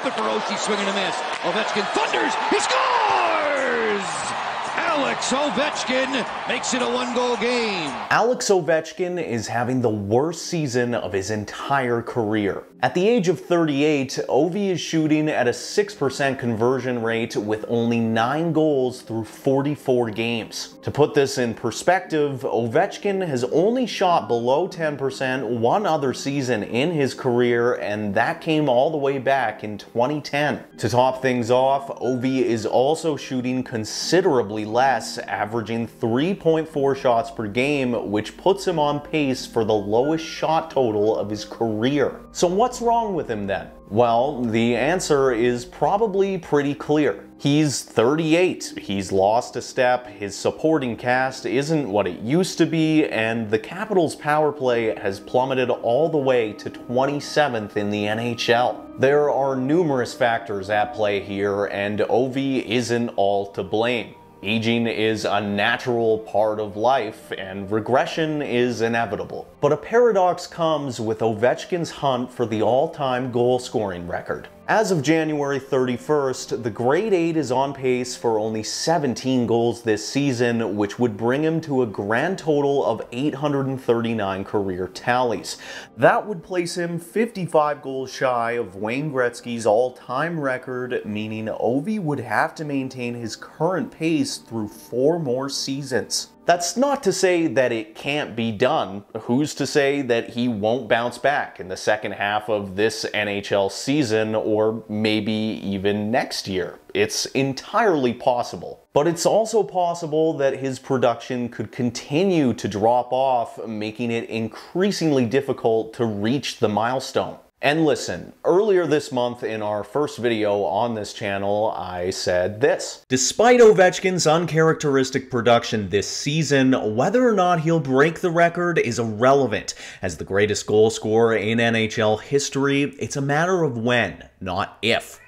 open for Oshie, swinging a miss. Ovechkin thunders. He scores! Alex Ovechkin makes it a one-goal game. Alex Ovechkin is having the worst season of his entire career. At the age of 38, Ovi is shooting at a 6% conversion rate with only 9 goals through 44 games. To put this in perspective, Ovechkin has only shot below 10% one other season in his career, and that came all the way back in 2010. To top things off, Ovi is also shooting considerably less, averaging 3.4 shots per game, which puts him on pace for the lowest shot total of his career. So what's wrong with him then? Well, the answer is probably pretty clear. He's 38, he's lost a step, his supporting cast isn't what it used to be, and the Capitals' power play has plummeted all the way to 27th in the NHL. There are numerous factors at play here, and Ovi isn't all to blame. Aging is a natural part of life, and regression is inevitable. But a paradox comes with Ovechkin's hunt for the all-time goal-scoring record. As of January 31st, the Great 8 is on pace for only 17 goals this season, which would bring him to a grand total of 839 career tallies. That would place him 55 goals shy of Wayne Gretzky's all-time record, meaning Ovi would have to maintain his current pace through four more seasons. That's not to say that it can't be done. Who's to say that he won't bounce back in the second half of this NHL season or maybe even next year? It's entirely possible. But it's also possible that his production could continue to drop off, making it increasingly difficult to reach the milestone. And listen, earlier this month in our first video on this channel, I said this. Despite Ovechkin's uncharacteristic production this season, whether or not he'll break the record is irrelevant. As the greatest goal scorer in NHL history, it's a matter of when, not if.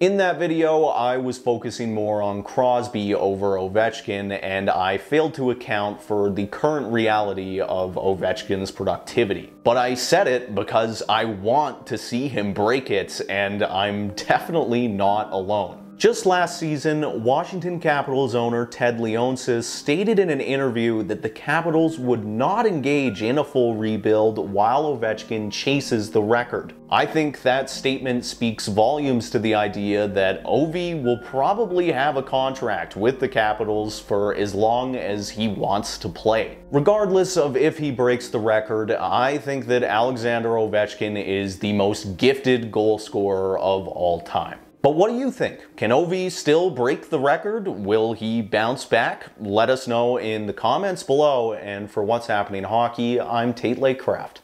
In that video, I was focusing more on Crosby over Ovechkin, and I failed to account for the current reality of Ovechkin's productivity. But I said it because I want to see him break it, and I'm definitely not alone. Just last season, Washington Capitals owner Ted Leonsis stated in an interview that the Capitals would not engage in a full rebuild while Ovechkin chases the record. I think that statement speaks volumes to the idea that Ovi will probably have a contract with the Capitals for as long as he wants to play. Regardless of if he breaks the record, I think that Alexander Ovechkin is the most gifted goal scorer of all time. But what do you think? Can Ovi still break the record? Will he bounce back? Let us know in the comments below. And for What's Happening Hockey, I'm Tate Lakecraft.